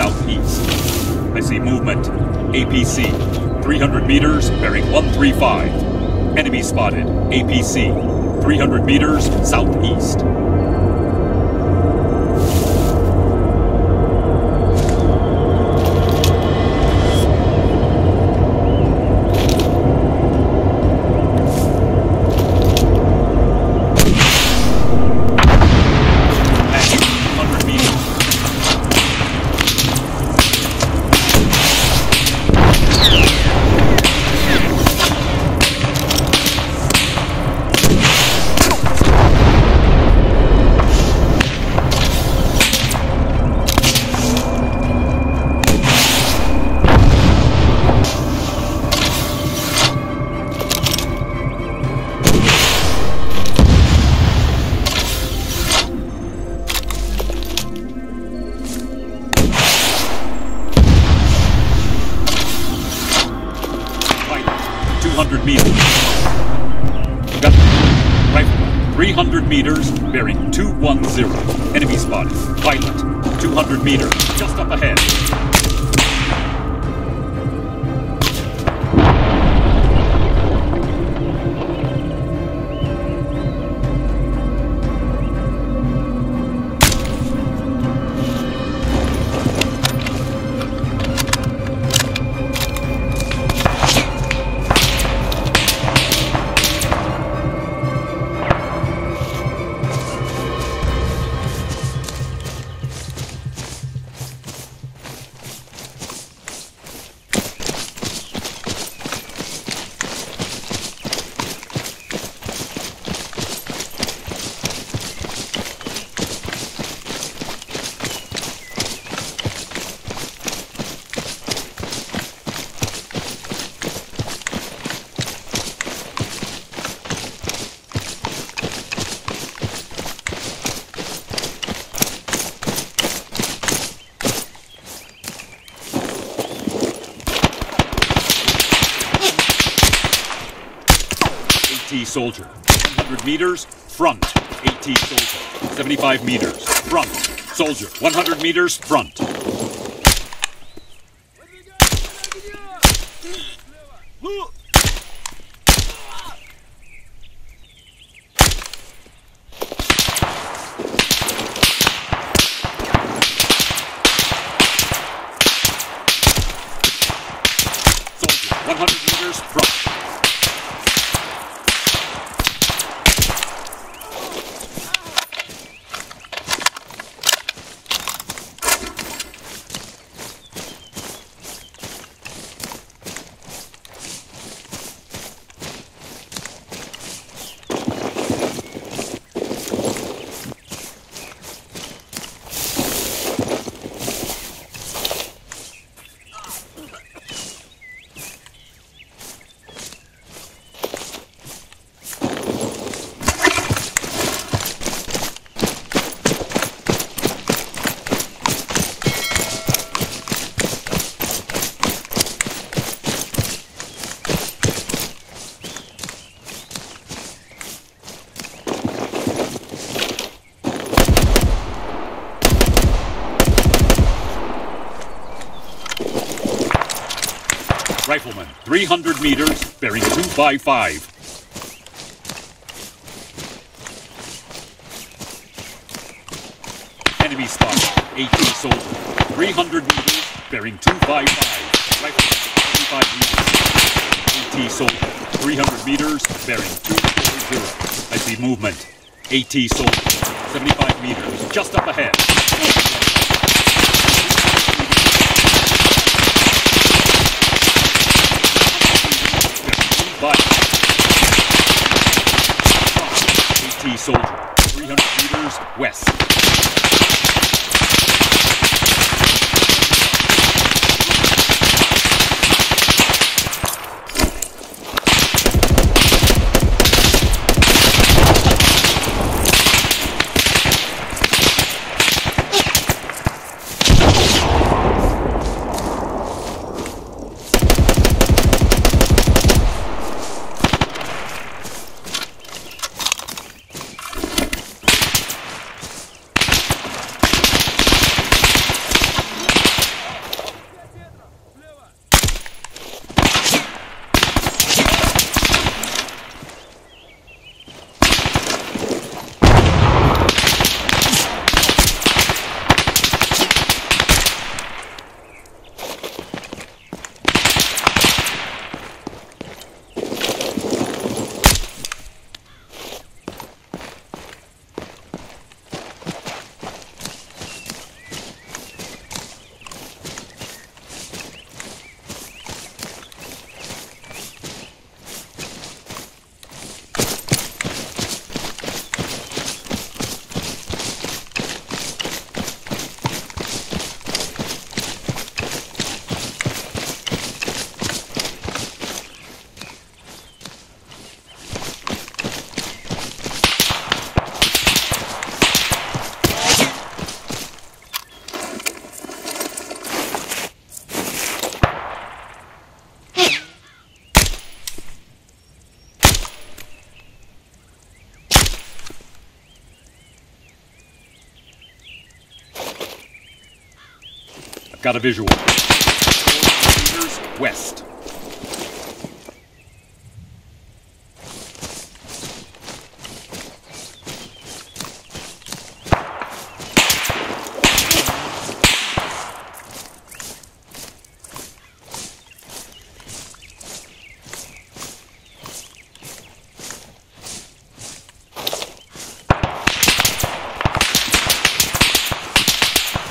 300 meters southeast. I see movement. APC. 300 meters, bearing 135. Enemy spotted. APC. 300 meters southeast. Meters, front. AT soldier. 75 meters, front. Soldier. 100 meters, front. Soldier. 100 meters, front. Rifleman, 300 meters, bearing 255. Enemy spotted. AT soldier. 300 meters, bearing 255. Rifleman, 25 meters. AT soldier. 300 meters, bearing 240. I see movement. AT soldier. 75 meters, just up ahead. But AT soldier, 300 meters west. Got a visual. west.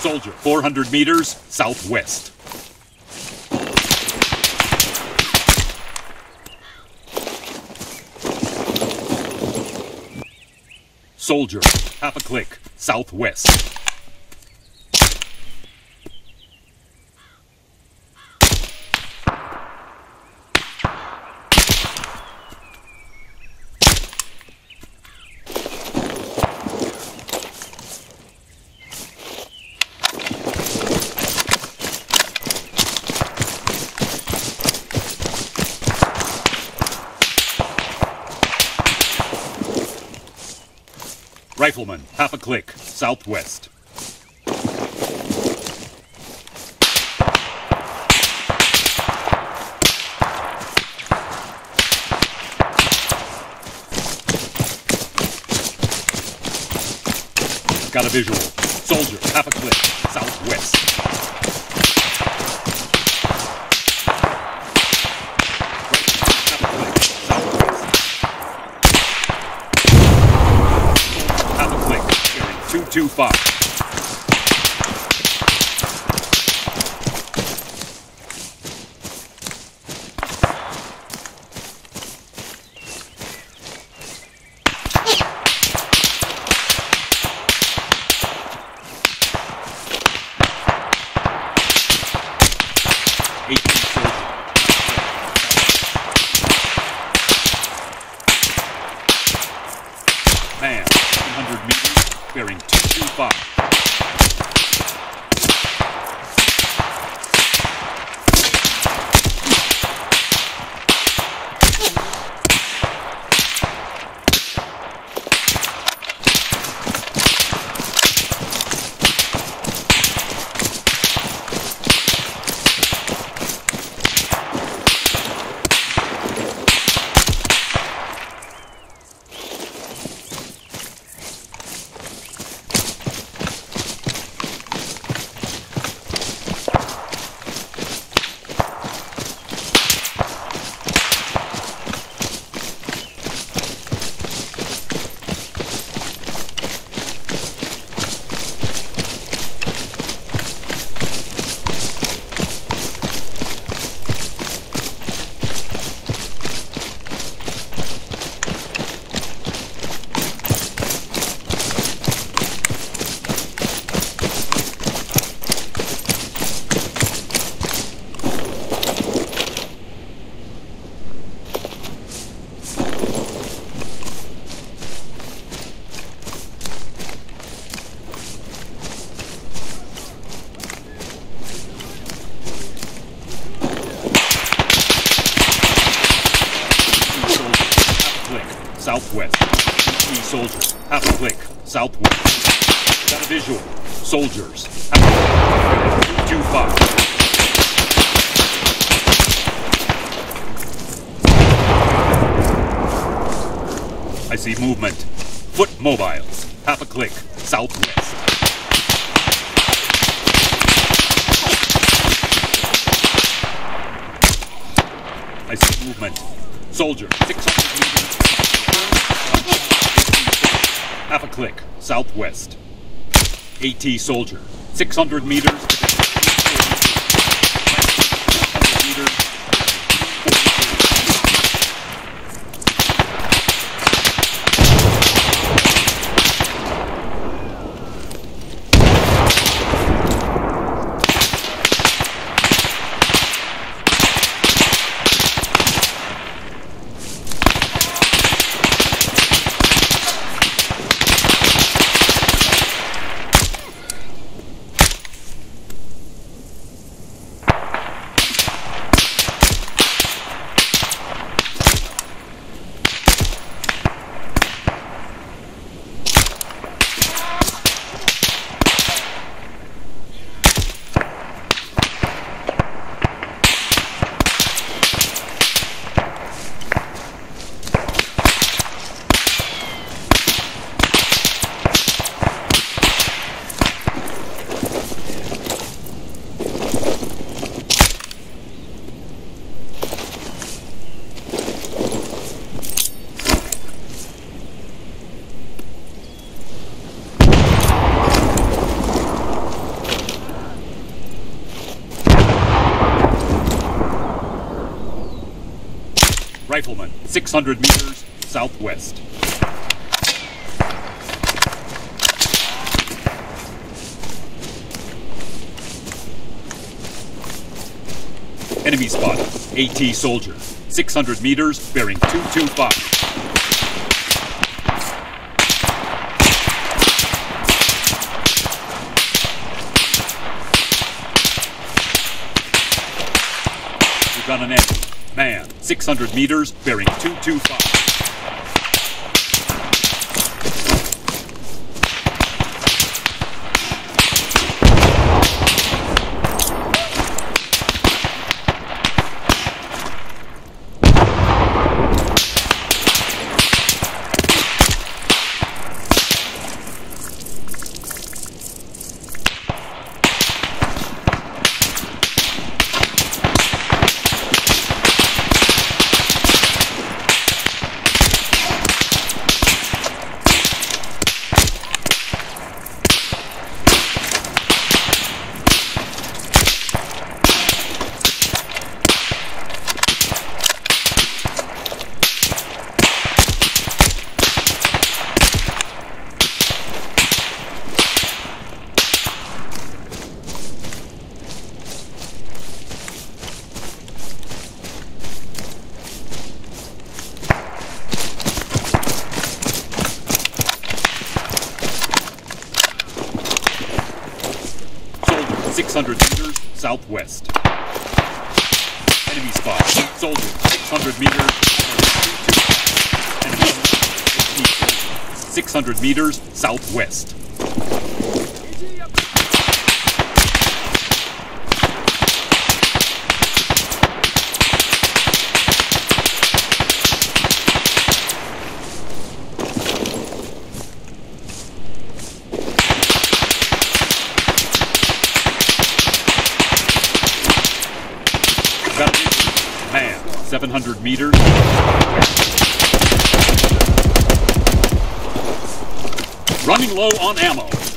Soldier, 400 meters southwest. Soldier, half a click, southwest. Rifleman, half a click, southwest. Got a visual. Soldier, half a click, southwest. 2.5. I see movement. Foot mobiles. Half a click. Southwest. I see movement. Soldier, 600 meters. Half a click, southwest. AT soldier, 600 meters. 600 meters southwest. Enemy spotted. AT soldier. 600 meters, bearing 225. We've got an enemy. Man, 600 meters, bearing 225. Soldier, 600 meters southwest. Enemy spot. Soldier, 600 meters. Enemy. AT soldier, 600 meters southwest. Man, 700 meters. Low on ammo.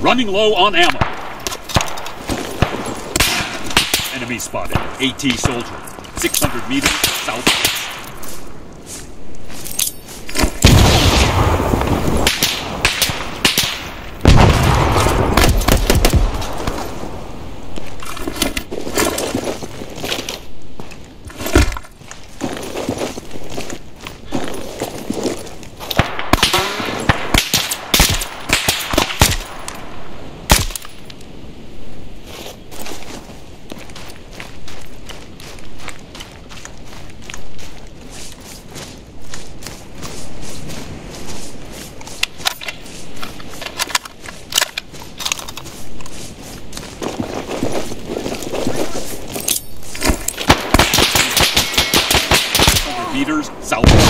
Running low on ammo. Enemy spotted. AT soldier. 600 meters southwest. meters southwest.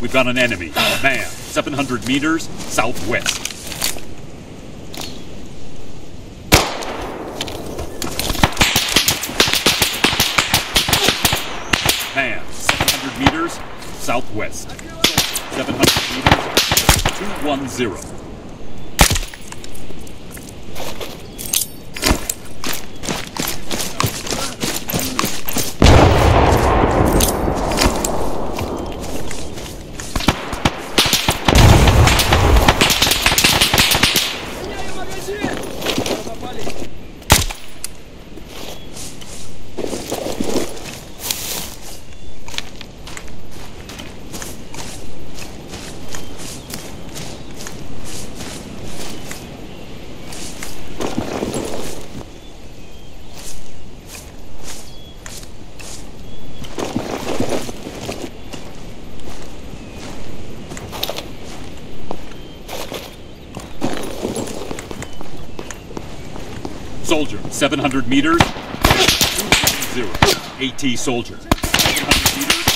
We've got an enemy. Man, 700 meters southwest. Man, 700 meters southwest. 700 meters, 210. Soldier, 700 meters. 210. AT soldier. 700 meters.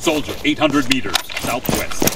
Soldier, 800 meters, southwest.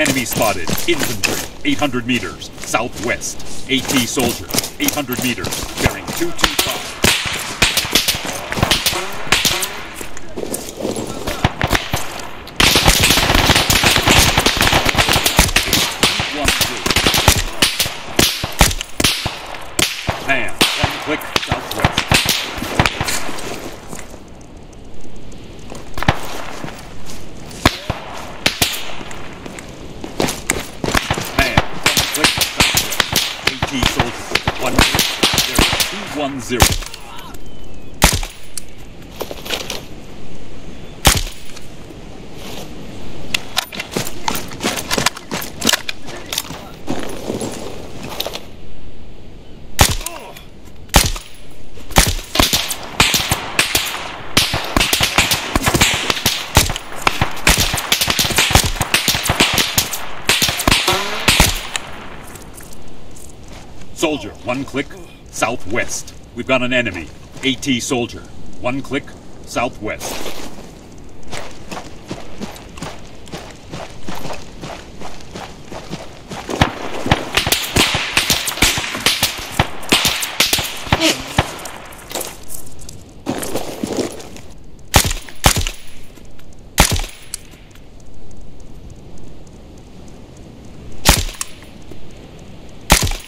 Enemy spotted. Infantry, 800 meters, southwest. AT soldier, 800 meters, bearing 225. One, two. Man, one click southwest. Man, one click southwest. AT soldier, one click, bearing 210. Soldier, one click, southwest. We've got an enemy. AT soldier, one click, southwest.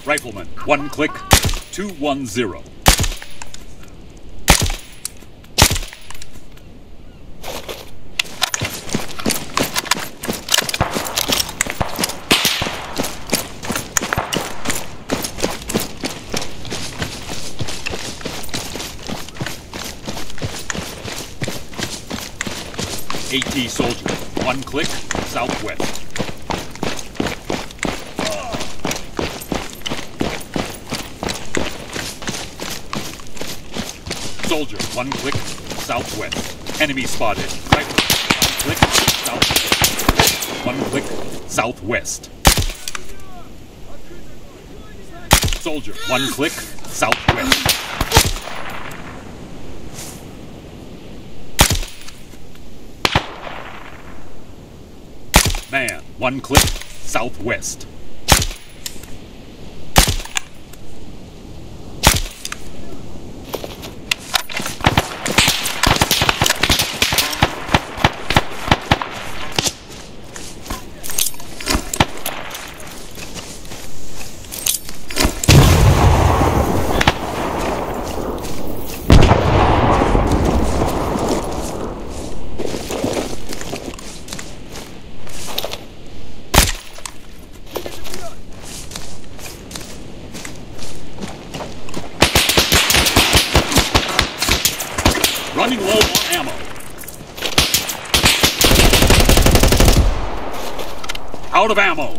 Rifleman, one click, 210. AT soldier, one click, southwest. Soldier, one click, southwest. Enemy spotted. Rifle, one click, southwest. One click, southwest. Soldier, one click, southwest. Man, one click, southwest. Running low on ammo. Out of ammo.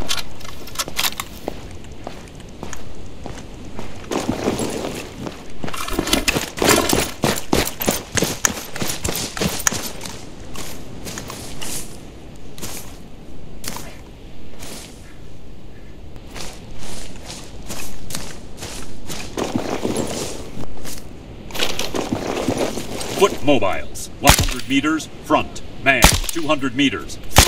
Foot mobiles. 100 meters, front. Man, 200 meters, front.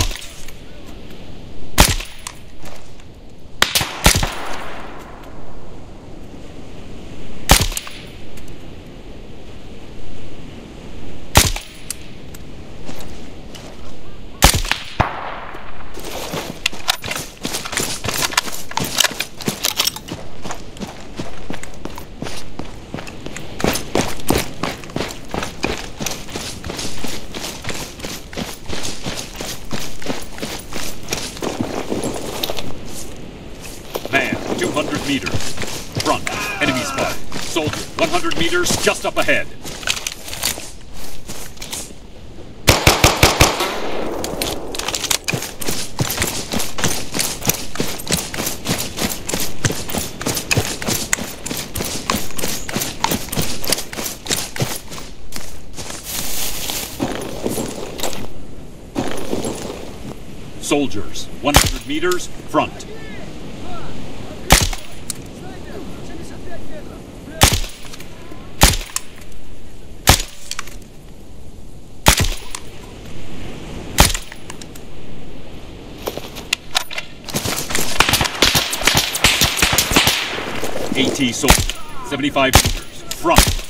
meters. Front. Enemy spotted. Soldier. 100 meters just up ahead. Soldiers. 100 meters. 80, so 75 meters. Front.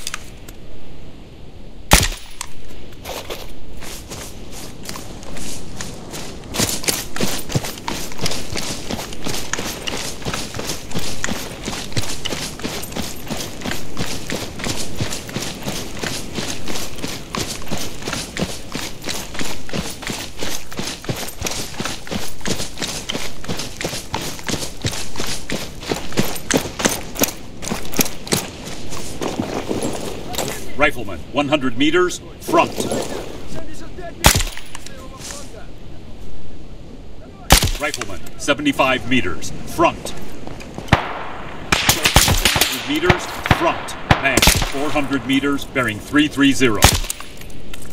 100 meters, front. Rifleman, 75 meters, front. meters, front. Man, 400 meters, bearing 330.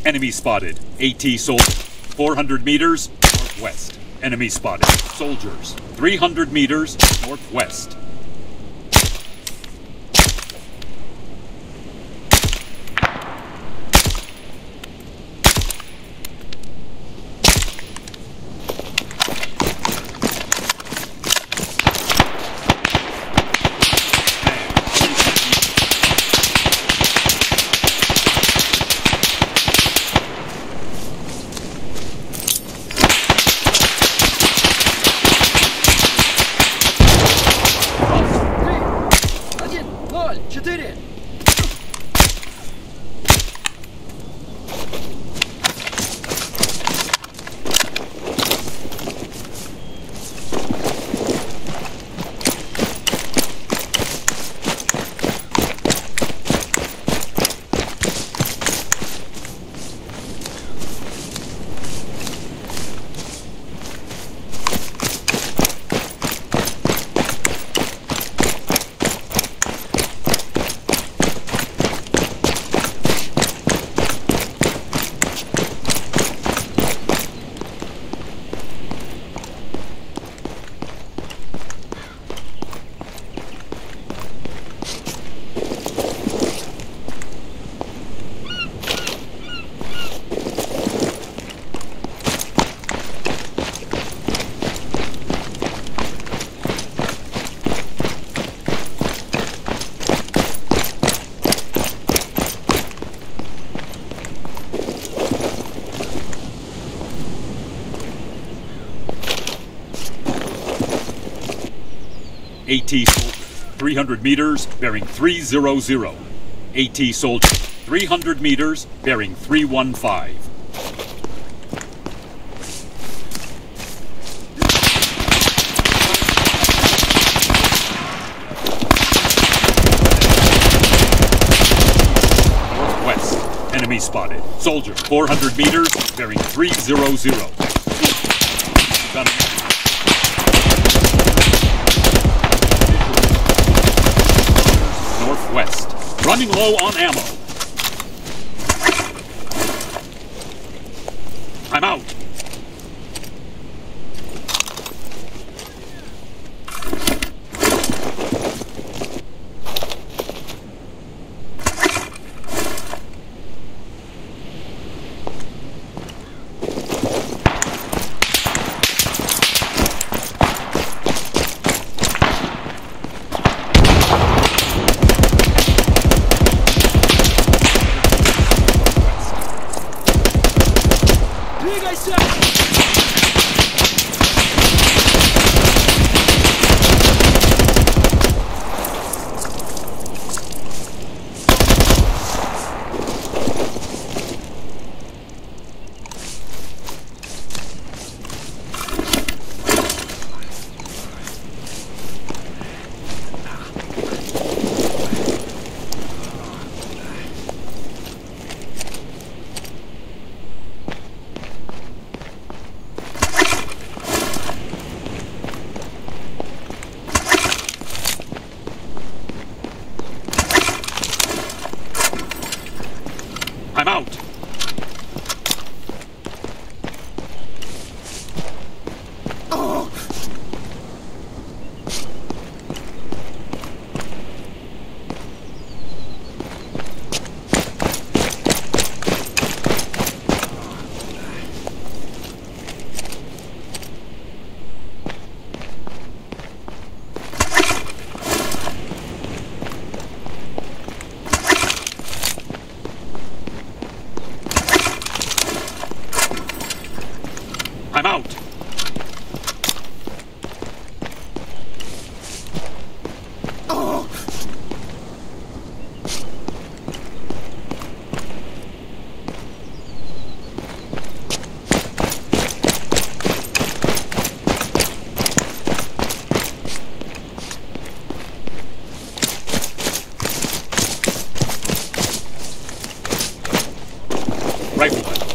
Enemy spotted, AT soldier. 400 meters, northwest. Enemy spotted, soldiers. 300 meters, northwest. AT soldier. 300 meters. Bearing 300. AT soldier. 300 meters. Bearing 315. Northwest. Enemy spotted. Soldier. 400 meters. Bearing 300. Got Running low on ammo.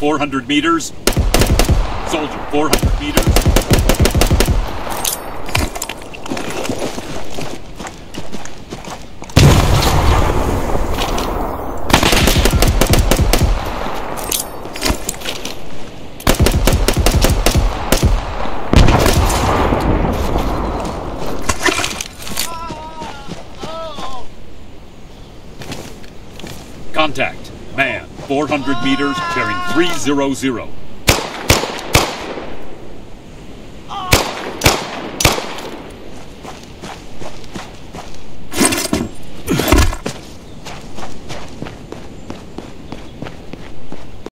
400 meters. Soldier, 400 meters. Contact. Man, 400 meters, bearing 300.